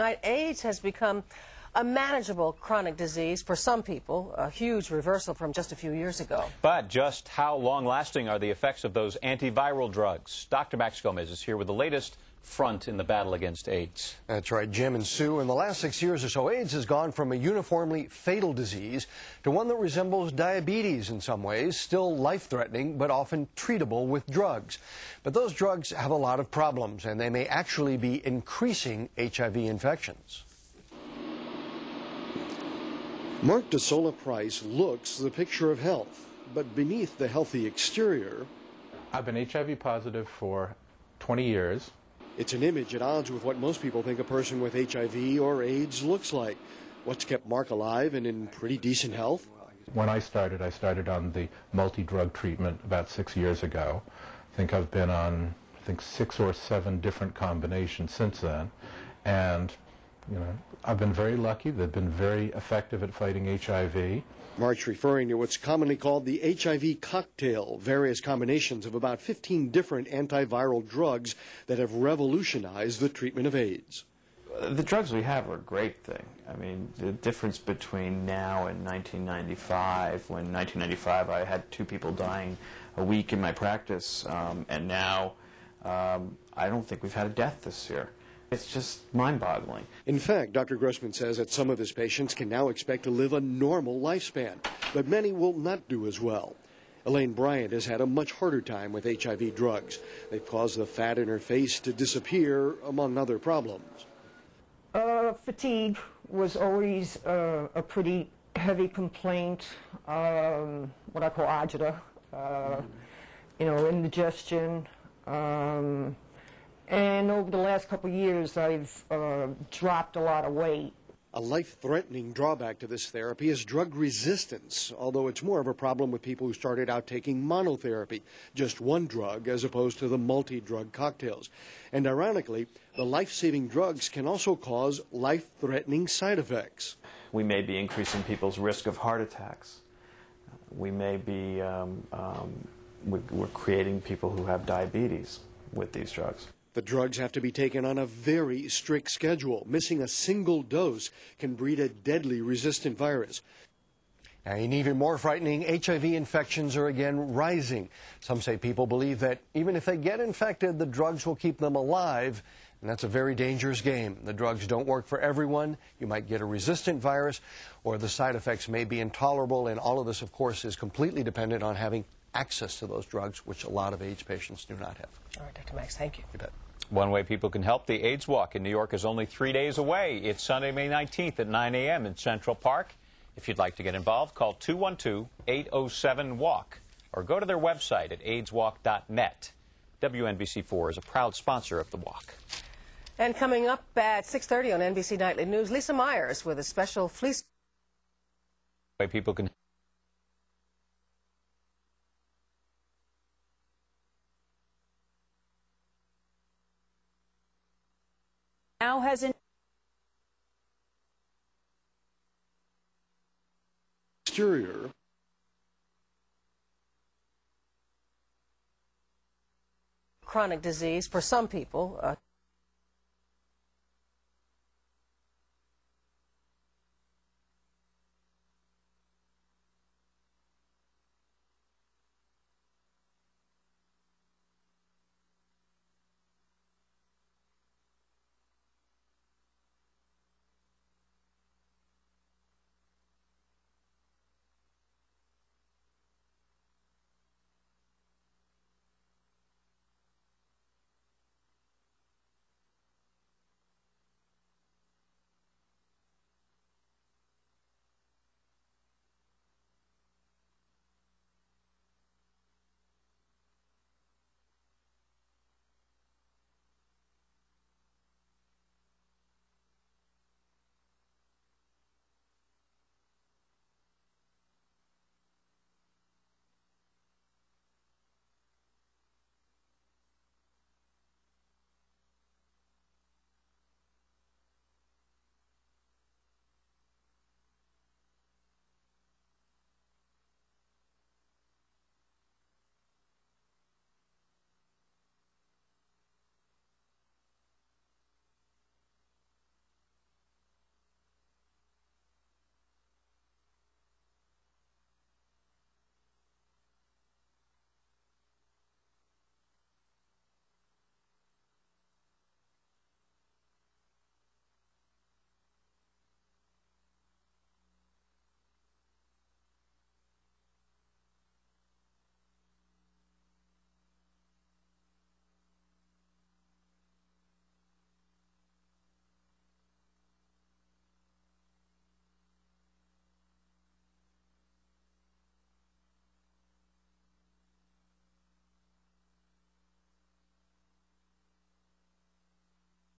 AIDS has become a manageable chronic disease for some people, a huge reversal from just a few years ago. But just how long-lasting are the effects of those antiviral drugs? Dr. Max Gomez is here with the latest front in the battle against AIDS. That's right, Jim and Sue. In the last six years or so, AIDS has gone from a uniformly fatal disease to one that resembles diabetes in some ways, still life-threatening, but often treatable with drugs. But those drugs have a lot of problems, and they may actually be increasing HIV infections. Mark de Solla Price looks the picture of health, but beneath the healthy exterior, I've been HIV positive for 20 years. It's an image at odds with what most people think a person with HIV or AIDS looks like. What's kept Mark alive and in pretty decent health? When I started, I started on the multi-drug treatment about six years ago. I think I've been on, I think, six or seven different combinations since then. And you know, I've been very lucky. They've been very effective at fighting HIV. March referring to what's commonly called the HIV cocktail, various combinations of about 15 different antiviral drugs that have revolutionized the treatment of AIDS. The drugs we have are a great thing. I mean, the difference between now and 1995, when 1995 I had two people dying a week in my practice, um, and now um, I don't think we've had a death this year. It's just mind-boggling. In fact, Dr. Grossman says that some of his patients can now expect to live a normal lifespan, but many will not do as well. Elaine Bryant has had a much harder time with HIV drugs. They've caused the fat in her face to disappear, among other problems. Uh, fatigue was always uh, a pretty heavy complaint, um, what I call agita, uh, you know, indigestion. Um, and over the last couple of years, I've uh, dropped a lot of weight. A life-threatening drawback to this therapy is drug resistance, although it's more of a problem with people who started out taking monotherapy, just one drug as opposed to the multi-drug cocktails. And ironically, the life-saving drugs can also cause life-threatening side effects. We may be increasing people's risk of heart attacks. We may be um, um, we're creating people who have diabetes with these drugs. The drugs have to be taken on a very strict schedule. Missing a single dose can breed a deadly resistant virus. And even more frightening, HIV infections are again rising. Some say people believe that even if they get infected, the drugs will keep them alive. And that's a very dangerous game. The drugs don't work for everyone. You might get a resistant virus, or the side effects may be intolerable. And all of this, of course, is completely dependent on having access to those drugs, which a lot of AIDS patients do not have. All right, Dr. Max, thank you. You bet. One way people can help the AIDS Walk in New York is only three days away. It's Sunday, May 19th at 9 a.m. in Central Park. If you'd like to get involved, call 212-807-WALK or go to their website at aidswalk.net. WNBC4 is a proud sponsor of the walk. And coming up at 6.30 on NBC Nightly News, Lisa Myers with a special fleece. Way people can now has an exterior chronic disease for some people. Uh